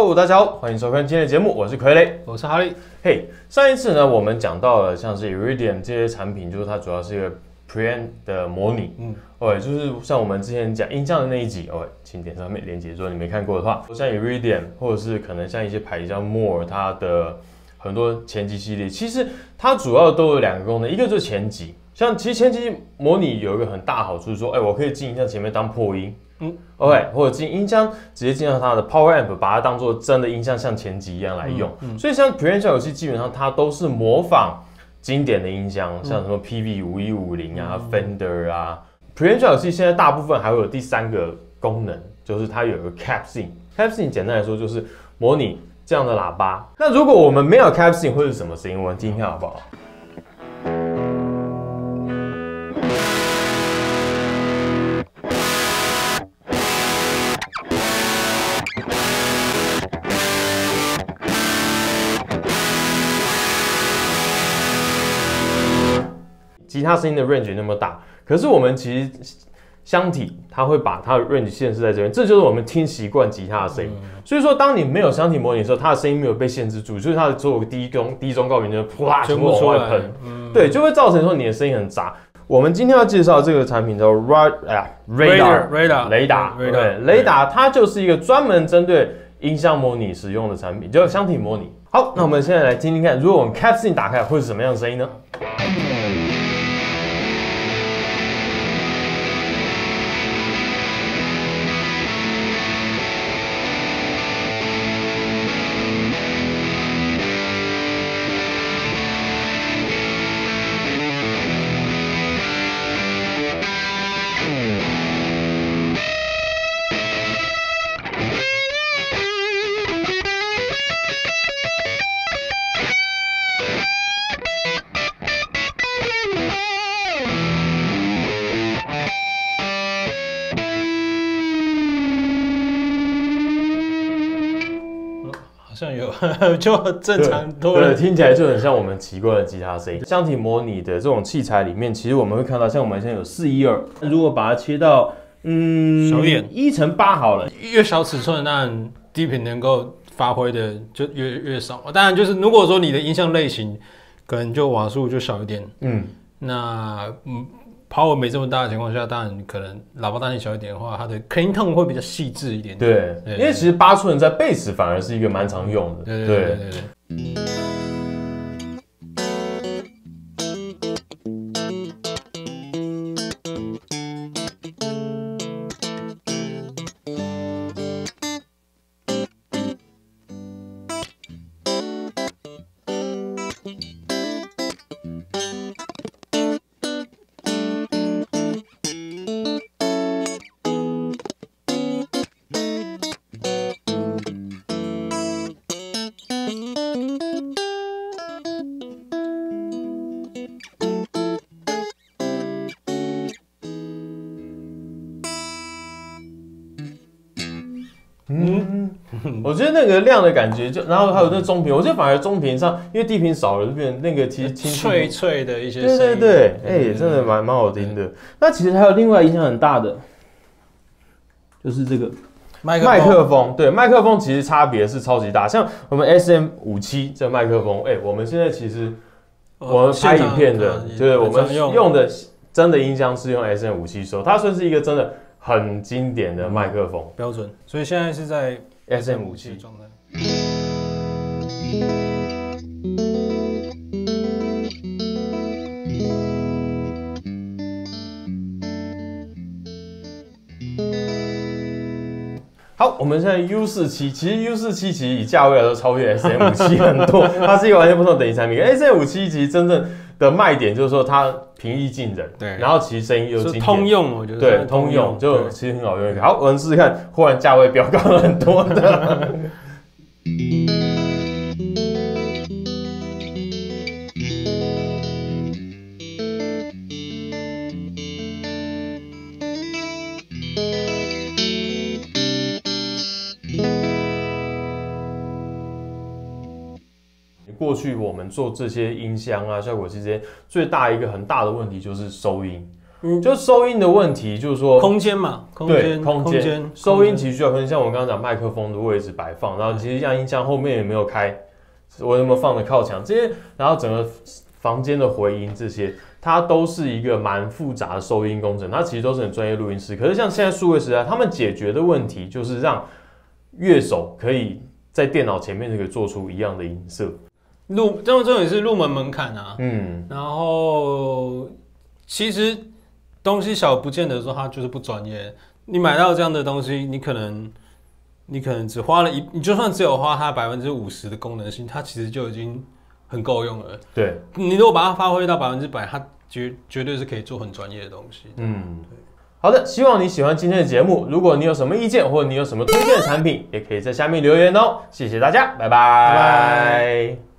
Hello，大家好，欢迎收看今天的节目，我是傀儡。我是哈利。嘿、上一次呢，我们讲到了像是 Iridium 这些产品，就是它主要是一个 Preamp 的模拟。嗯嗯，哦，就是像我们之前讲音箱的那一集，哦，请点上面链接，如果你没看过的话，像 Iridium 或者是可能像一些牌子像 More，它的很多前级系列，其实它主要都有两个功能，一个就是前级，像其实前级模拟有一个很大好处，说，哎、我可以进音箱前面当破音。嗯，OK，或者进音箱直接进到它的 Power Amp，把它当做真的音箱，像前级一样来用。所以像 Preamp 游戏基本上它都是模仿经典的音箱，像什么 PV 五一五零啊、Fender 啊。Preamp 游戏现在大部分还会有第三个功能，就是它有一个 Capsing。Capsing 简单来说就是模拟这样的喇叭。那如果我们没有 Capsing 会是什么声音？我们听一下好不好？吉他声音的 range 那么大，可是我们其实箱体它会把它的 range 限制在这边，这就是我们听习惯吉他的声音。所以说，当你没有箱体模拟的时候，它的声音没有被限制住，就是它的所有低中低中高频就啪全部往外喷，对，就会造成说你的声音很杂。我们今天要介绍这个产品叫 Rad 哎呀 Radar Radar 雷达，雷达它就是一个专门针对音箱模拟使用的产品，叫箱体模拟。好，那我们现在来听听看，如果我们 Capsing 打开会是什么样的声音呢？有，就正常多对，了。听起来就很像我们奇怪的吉他声音。箱体模拟的这种器材里面，其实我们会看到，像我们现在有四一二，如果把它切到嗯小一点一乘八好了，越小尺寸，那低频能够发挥的就越越少。当然，就是如果说你的音像类型可能就瓦数就小一点，嗯，那嗯，power 没这么大的情况下，当然可能喇叭大小一点的话，它的 clean tone 会比较细致一点点。对，对因为其实八寸在贝斯反而是一个蛮常用的，对对对对对。嗯，我觉得那个亮的感觉就，然后还有那中频，我觉得反而中频上，因为低频少了，就变成那个其实清脆脆的一些对声音。对对，哎、真的蛮蛮好听的。那其实还有另外影响很大的，就是这个麦麦克风。对，麦克风其实差别是超级大。像我们 S M 五七这个麦克风，哎、我们现在其实我们拍影片的，就是我们用用的真的音箱是用 S M 五七收，它算是一个真的很经典的麦克风。标准，所以现在是在 S M 五七，的状态。好，我们现在 U 四七，其实 U 四七其实以价位来说超越 S M 五七很多，它是一个完全不同等级产品。S M 五七其实真正的卖点就是说它平易近人，对然后其实声音又通用，我觉得对通用，就其实很好用。好，我们试试看，忽然价位飙高了很多的。过去我们做这些音箱啊、效果器这些，最大一个很大的问题就是收音。嗯，就收音的问题，就是说空间嘛，空对间，空间间，收音其实需要分，像我刚刚讲麦克风的位置摆放，然后其实像音箱后面有没有开，我有没有放的靠墙这些，然后整个房间的回音这些，它都是一个蛮复杂的收音工程，它其实都是很专业录音师。可是像现在数位时代，他们解决的问题就是让乐手可以在电脑前面就可以做出一样的音色。入这种这种也是入门门槛啊。嗯，然后其实东西小，不见得说它就是不专业。你买到这样的东西，你可能你可能只花了一，你就算只有花它百分之五十的功能性，它其实就已经很够用了。对，你如果把它发挥到百分之百，它绝绝对是可以做很专业的东西。嗯，好的，希望你喜欢今天的节目。如果你有什么意见，或者你有什么推荐的产品，也可以在下面留言哦。谢谢大家，拜拜。拜拜